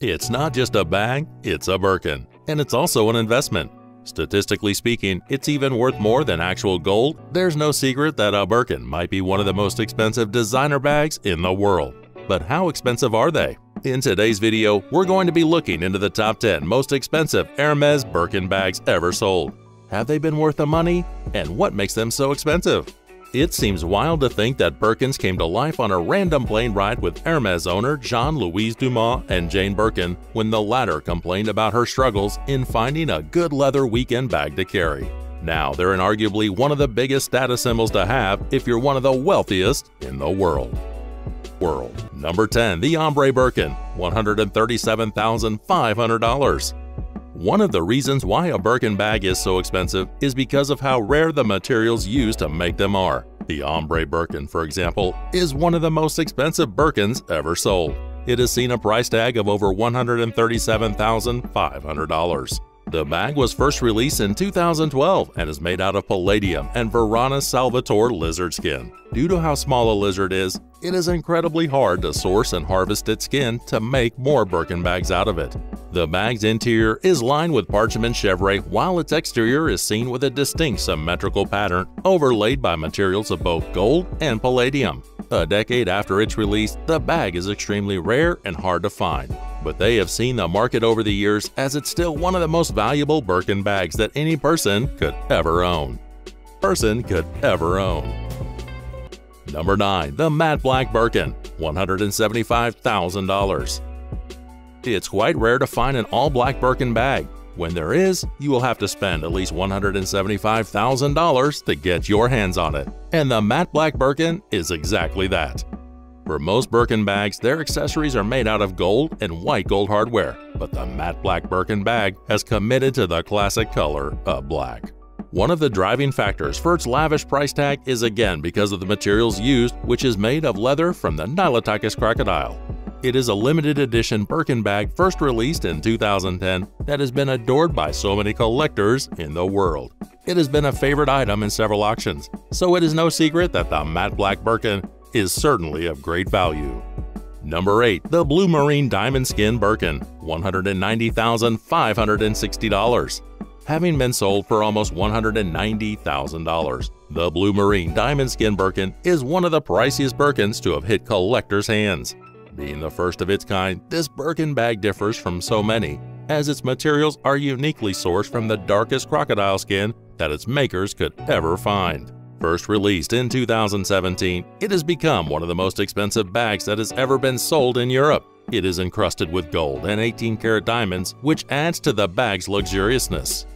It's not just a bag, it's a Birkin, and it's also an investment. Statistically speaking, it's even worth more than actual gold. There's no secret that a Birkin might be one of the most expensive designer bags in the world. But how expensive are they? In today's video, we're going to be looking into the top 10 most expensive Hermes Birkin bags ever sold. Have they been worth the money? And what makes them so expensive? It seems wild to think that Birkins came to life on a random plane ride with Hermes owner Jean-Louis Dumas and Jane Birkin when the latter complained about her struggles in finding a good leather weekend bag to carry. Now they're inarguably one of the biggest status symbols to have if you're one of the wealthiest in the world. World. Number 10. The Ombre Birkin, $137,500. One of the reasons why a Birkin bag is so expensive is because of how rare the materials used to make them are. The Ombre Birkin, for example, is one of the most expensive Birkins ever sold. It has seen a price tag of over $137,500. The bag was first released in 2012 and is made out of palladium and Varanus Salvator lizard skin. Due to how small a lizard is, it is incredibly hard to source and harvest its skin to make more Birkin bags out of it. The bag's interior is lined with parchment chevre while its exterior is seen with a distinct symmetrical pattern overlaid by materials of both gold and palladium. A decade after its release, the bag is extremely rare and hard to find but they have seen the market over the years as it's still one of the most valuable Birkin bags that any person could ever own. Person could ever own. Number 9. The Matte Black Birkin, $175,000. It's quite rare to find an all-black Birkin bag. When there is, you will have to spend at least $175,000 to get your hands on it. And the Matte Black Birkin is exactly that. For most Birkin bags, their accessories are made out of gold and white gold hardware, but the matte black Birkin bag has committed to the classic color of black. One of the driving factors for its lavish price tag is again because of the materials used, which is made of leather from the Niloticus crocodile. It is a limited edition Birkin bag first released in 2010 that has been adored by so many collectors in the world. It has been a favorite item in several auctions, so it is no secret that the matte black Birkin is certainly of great value. Number 8. The Blue Marine Diamond Skin Birkin, $190,560. Having been sold for almost $190,000, the Blue Marine Diamond Skin Birkin is one of the priciest Birkins to have hit collectors' hands. Being the first of its kind, this Birkin bag differs from so many, as its materials are uniquely sourced from the darkest crocodile skin that its makers could ever find. First released in 2017, it has become one of the most expensive bags that has ever been sold in Europe. It is encrusted with gold and 18 karat diamonds, which adds to the bag's luxuriousness.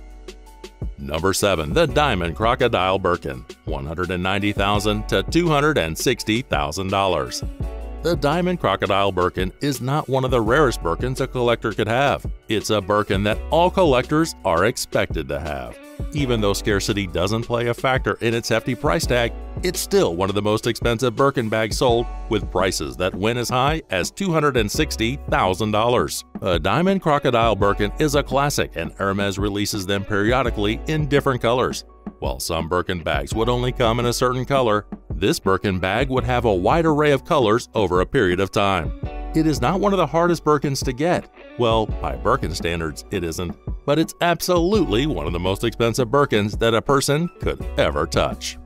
Number 7. The Diamond Crocodile Birkin, 190,000 to $260,000. The Diamond Crocodile Birkin is not one of the rarest Birkins a collector could have. It's a Birkin that all collectors are expected to have. Even though scarcity doesn't play a factor in its hefty price tag, it's still one of the most expensive Birkin bags sold, with prices that went as high as $260,000. A Diamond Crocodile Birkin is a classic, and Hermes releases them periodically in different colors. While some Birkin bags would only come in a certain color, this Birkin bag would have a wide array of colors over a period of time. It is not one of the hardest Birkins to get. Well, by Birkin standards, it isn't but it's absolutely one of the most expensive Birkins that a person could ever touch.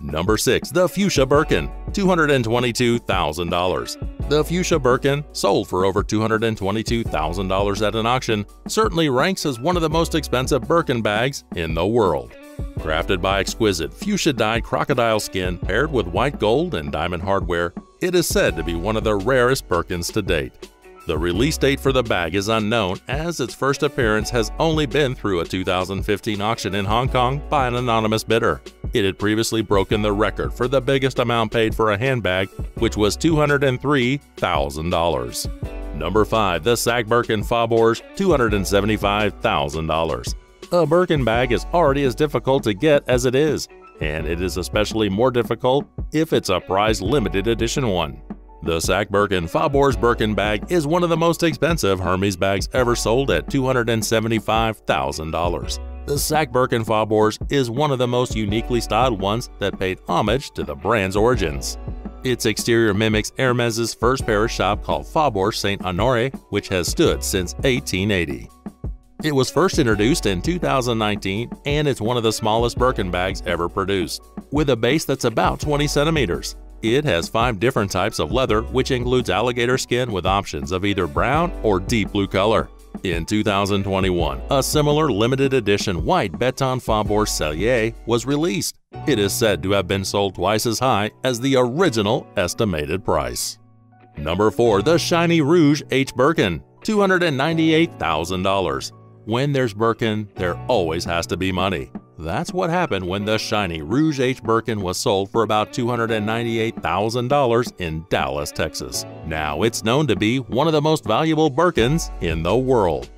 Number 6. The Fuchsia Birkin, $222,000. The Fuchsia Birkin, sold for over $222,000 at an auction, certainly ranks as one of the most expensive Birkin bags in the world. Crafted by exquisite fuchsia-dyed crocodile skin paired with white gold and diamond hardware, it is said to be one of the rarest Birkins to date. The release date for the bag is unknown as its first appearance has only been through a 2015 auction in Hong Kong by an anonymous bidder. It had previously broken the record for the biggest amount paid for a handbag, which was $203,000. Number 5. The Sac Birkin Faubourg $275,000. A Birkin bag is already as difficult to get as it is, and it is especially more difficult if it's a prize limited edition one. The Sac Birkin Faubourg Birkin bag is one of the most expensive Hermes bags ever sold at $275,000. The Sac Birkin Faubourg is one of the most uniquely styled ones that paid homage to the brand's origins. Its exterior mimics Hermes's first Paris shop called Faubourg Saint-Honoré, which has stood since 1880. It was first introduced in 2019 and it's one of the smallest Birkin bags ever produced, with a base that's about 20 centimeters. It has five different types of leather, which includes alligator skin with options of either brown or deep blue color. In 2021, a similar limited edition white Beton Faubourg Cellier was released. It is said to have been sold twice as high as the original estimated price. Number 4. The Shiny Rouge H. Birkin, $298,000. When there's Birkin, there always has to be money. That's what happened when the shiny Rouge H. Birkin was sold for about $298,000 in Dallas, Texas. Now it's known to be one of the most valuable Birkins in the world.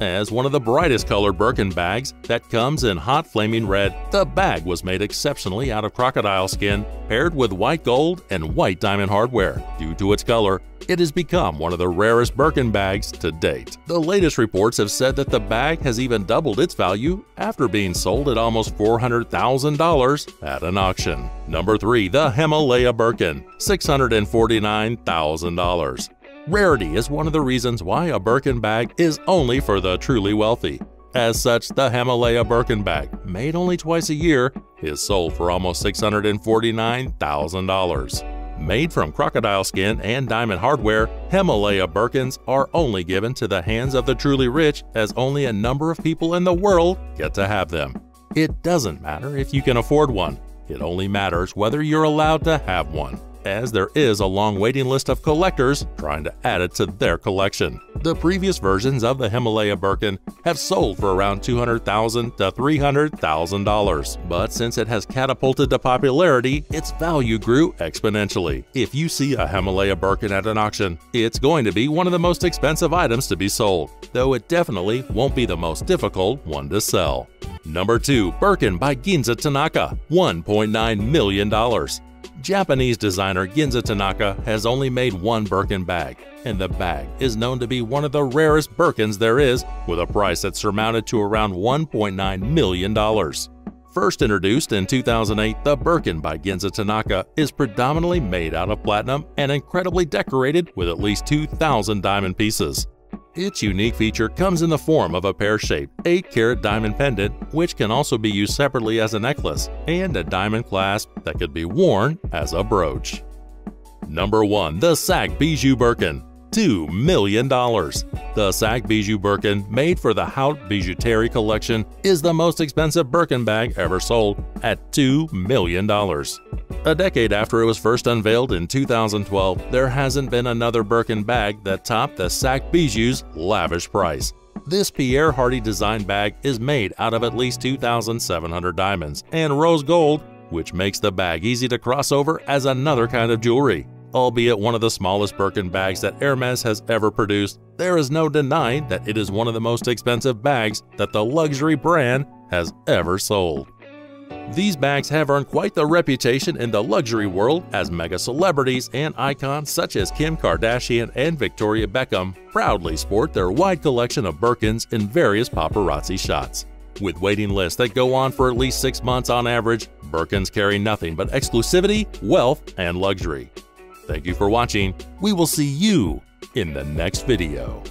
As one of the brightest colored Birkin bags that comes in hot flaming red, the bag was made exceptionally out of crocodile skin, paired with white gold and white diamond hardware. Due to its color, it has become one of the rarest Birkin bags to date. The latest reports have said that the bag has even doubled its value after being sold at almost $400,000 at an auction. Number 3. The Himalaya Birkin $649,000 Rarity is one of the reasons why a Birkin bag is only for the truly wealthy. As such, the Himalaya Birkin bag, made only twice a year, is sold for almost $649,000. Made from crocodile skin and diamond hardware, Himalaya Birkins are only given to the hands of the truly rich as only a number of people in the world get to have them. It doesn't matter if you can afford one, it only matters whether you're allowed to have one as there is a long waiting list of collectors trying to add it to their collection. The previous versions of the Himalaya Birkin have sold for around 200,000 to $300,000, but since it has catapulted to popularity, its value grew exponentially. If you see a Himalaya Birkin at an auction, it's going to be one of the most expensive items to be sold, though it definitely won't be the most difficult one to sell. Number 2. Birkin by Ginza Tanaka $1.9 million. Japanese designer Ginza Tanaka has only made one Birkin bag, and the bag is known to be one of the rarest Birkins there is, with a price that's surmounted to around $1.9 million. First introduced in 2008, the Birkin by Ginza Tanaka is predominantly made out of platinum and incredibly decorated with at least 2,000 diamond pieces. Its unique feature comes in the form of a pear-shaped 8-carat diamond pendant, which can also be used separately as a necklace, and a diamond clasp that could be worn as a brooch. Number 1. The Sac Bijou Birkin $2 million. The Sac Bijou Birkin, made for the Haute Bijouterie collection, is the most expensive Birkin bag ever sold at $2 million. A decade after it was first unveiled in 2012, there hasn't been another Birkin bag that topped the Sac Bijou's lavish price. This Pierre Hardy design bag is made out of at least 2,700 diamonds and rose gold, which makes the bag easy to cross over as another kind of jewelry. Albeit one of the smallest Birkin bags that Hermes has ever produced, there is no denying that it is one of the most expensive bags that the luxury brand has ever sold. These bags have earned quite the reputation in the luxury world as mega celebrities and icons such as Kim Kardashian and Victoria Beckham proudly sport their wide collection of Birkins in various paparazzi shots. With waiting lists that go on for at least six months on average, Birkins carry nothing but exclusivity, wealth, and luxury. Thank you for watching. We will see you in the next video.